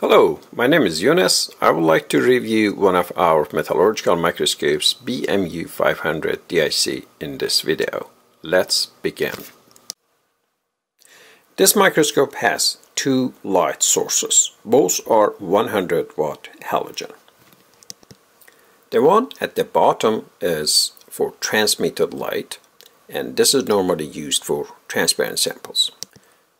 Hello, my name is Yunus. I would like to review one of our metallurgical microscopes BMU 500 DIC in this video. Let's begin. This microscope has two light sources. Both are 100 watt halogen. The one at the bottom is for transmitted light and this is normally used for transparent samples.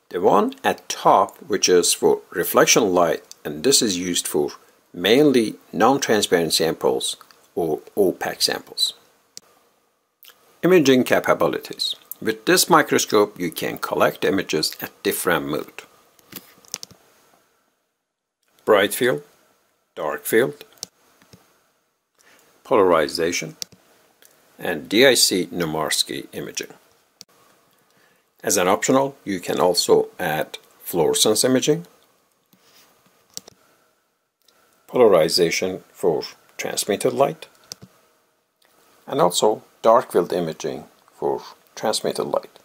The one at top which is for reflection light and this is used for mainly non-transparent samples or opaque samples. Imaging capabilities. With this microscope you can collect images at different mode. Bright field, dark field, polarization, and DIC Nomarski imaging. As an optional, you can also add fluorescence imaging, polarization for transmitted light, and also dark field imaging for transmitted light.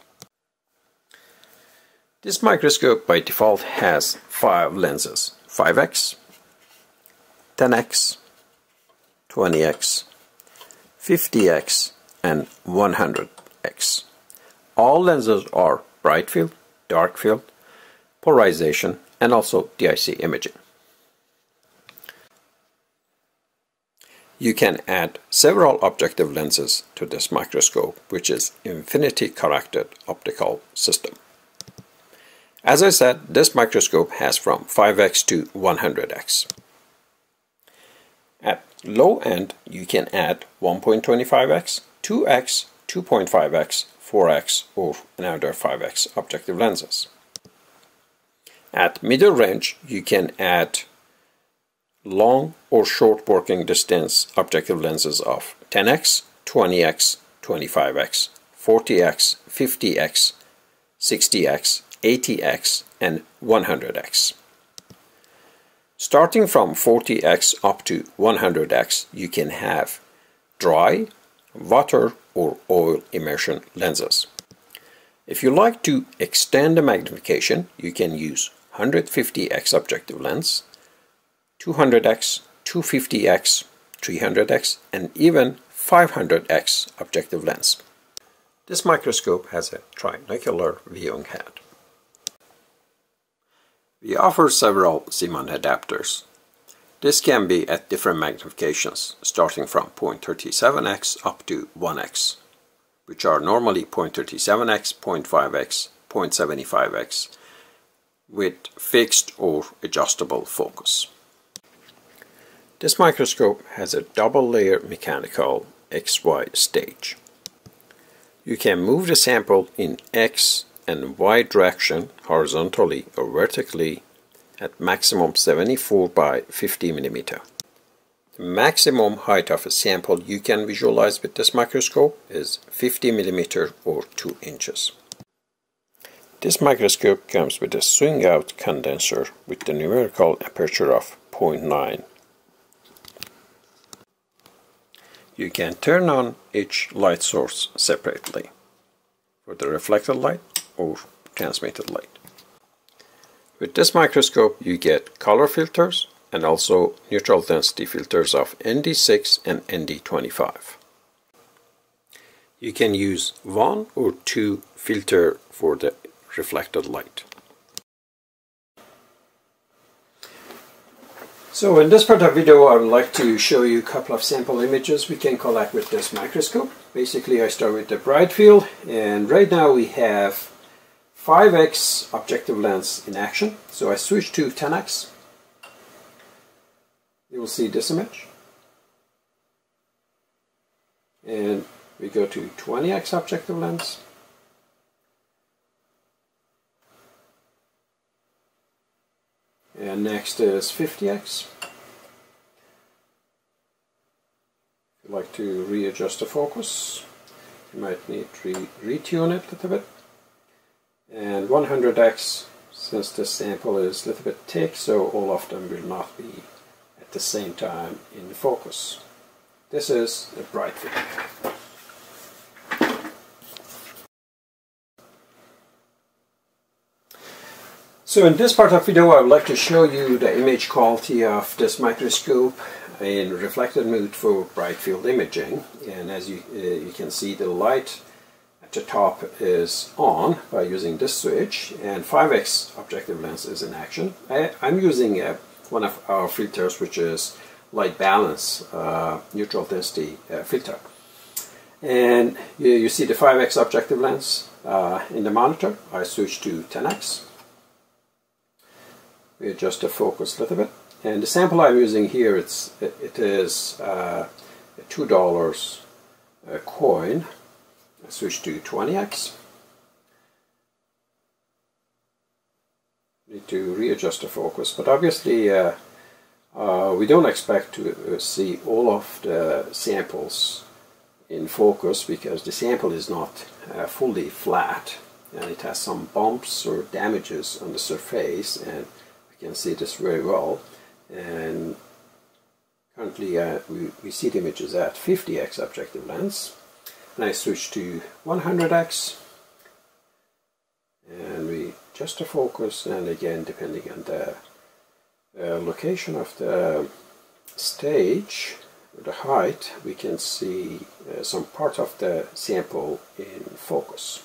This microscope by default has five lenses 5x, 10x, 20x, 50x, and 100x. All lenses are bright field, dark field, polarization, and also DIC imaging. You can add several objective lenses to this microscope, which is infinity corrected optical system. As I said, this microscope has from 5x to 100x. At low end, you can add 1.25x, 2x, 2.5x, 4x or another 5x objective lenses. At middle range, you can add long or short working distance objective lenses of 10x, 20x, 25x, 40x, 50x, 60x, 80x, and 100x. Starting from 40x up to 100x, you can have dry, water, or oil immersion lenses. If you like to extend the magnification, you can use 150x objective lens, 200x, 250x, 300x, and even 500x objective lens. This microscope has a trinocular viewing head. We offer several C-mount adapters. This can be at different magnifications, starting from 0.37x up to 1x, which are normally 0.37x, 0.5x, 0.75x, with fixed or adjustable focus. This microscope has a double layer mechanical XY stage. You can move the sample in X and Y direction horizontally or vertically at maximum 74 by 50 millimeter. The maximum height of a sample you can visualize with this microscope is 50 millimeter or 2 inches. This microscope comes with a swing out condenser with the numerical aperture of 0.9 You can turn on each light source separately for the reflected light or transmitted light. With this microscope you get color filters and also neutral density filters of ND6 and ND25. You can use one or two filter for the reflected light. So in this part of video I would like to show you a couple of sample images we can collect with this microscope. Basically I start with the bright field and right now we have 5x objective lens in action. So I switch to 10x. You will see this image. And we go to 20x objective lens. And next is 50x. If you like to readjust the focus, you might need to re retune it a little bit. And 100x, since the sample is a little bit thick, so all of them will not be at the same time in the focus. This is a bright field. So in this part of the video I would like to show you the image quality of this microscope in reflected mode for bright field imaging and as you, uh, you can see the light the top is on by using this switch and 5x objective lens is in action. I, am using uh, one of our filters which is light balance uh, neutral density uh, filter and you, you, see the 5x objective lens uh, in the monitor. I switch to 10x we adjust the focus a little bit. And the sample I'm using here, it's it, it is uh, a two dollars uh, coin. I switch to 20x. Need to readjust the focus, but obviously uh, uh, we don't expect to uh, see all of the samples in focus because the sample is not uh, fully flat and it has some bumps or damages on the surface and can see this very well and currently uh, we, we see the images at 50x objective lens and I switch to 100x and we adjust the focus and again depending on the uh, location of the stage the height we can see uh, some part of the sample in focus.